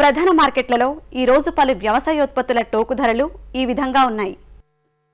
ప్రధాన మార్కెట్లలో ఈరోజు పలు వ్యవసాయోత్పత్తుల టోకు ధరలు ఈ విధంగా ఉన్నాయి.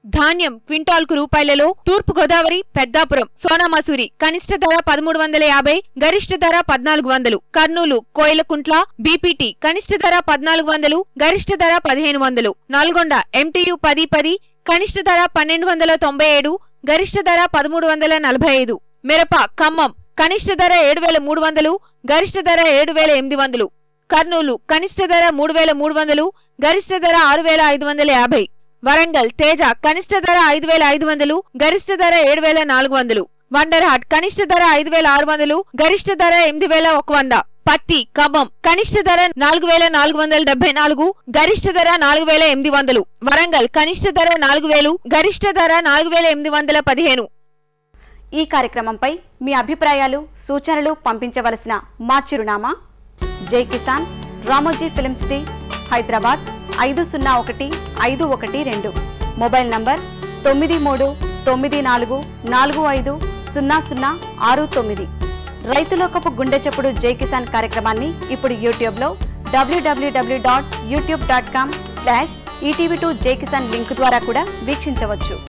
ధాన్యం క్వింటాల్కు రూపాయలలో తూర్పు గోదావరి పెద్దాపురం సోనా మసూరి కనిష్ట ధర పదమూడు వందల యాభై గరిష్ట ధర పద్నాలుగు వందలు కర్నూలు కోయిలకుంట్ల బీపీటీ కనిష్ట ధర పద్నాలుగు వందలు గరిష్ట ధర పదిహేను వందలు నల్గొండ ఎంటీయు పది పది కనిష్ట ధర పన్నెండు వందల తొంభై ఏడు గరిష్ట ధర పదమూడు వందల నలభై ఐదు. మిరప ఖమ్మం కనిష్ట ధర ఏడు వేల మూడు వందలు గరిష్ట ధర ఏడు వేల ఎనిమిది వందలు కర్నూలు కనిష్ట ధర మూడు వేల మూడు వందలు గరిష్ట ధర ఆరు వేల ఐదు వందల యాభై. వరంగల్ తేజ కనిష్ట ధర ఐదు వేల ఐదు వందలు గరిష్ట ధర ఏడు వేల నాలుగు వందలు. వండర్ కనిష్ట ధర ఐదు వేల ఆరు వందలు గరిష్ట ధర ఎనిమిది వేల ఒక వంద. పత్తి ఖమ్మం కనిష్ట ధర నాలుగు వేల నాలుగు వందల డెబ్బై నాలుగు గరిష్ట ధర నాలుగు వేల ఎనిమిది వందలు. వరంగల్ కనిష్ట ధర నాలుగు వేలు గరిష్ట ధర నాలుగు వేల ఎనిమిది వందల పదిహేను. ఈ కార్యక్రమంపై మీ అభిప్రాయాలు సూచనలు పంపించవలసిన మా చిరునామా జై కిసాన్ రామోజీ ఫిలిం సిటీ హైదరాబాద్ ఐదు సున్నా ఒకటి ఐదు ఒకటి రెండు. మొబైల్ నంబర్ తొమ్మిది మూడు తొమ్మిది నాలుగు నాలుగు ఐదు సున్నా సున్నా ఆరు తొమ్మిది. రైతులోకపు గుండె చప్పుడు జై కిసాన్ కార్యక్రమాన్ని ఇప్పుడు యూట్యూబ్లో W W W dot YouTube dot com slash ETV two Jai Kisan link ద్వారా కూడా వీక్షించవచ్చు.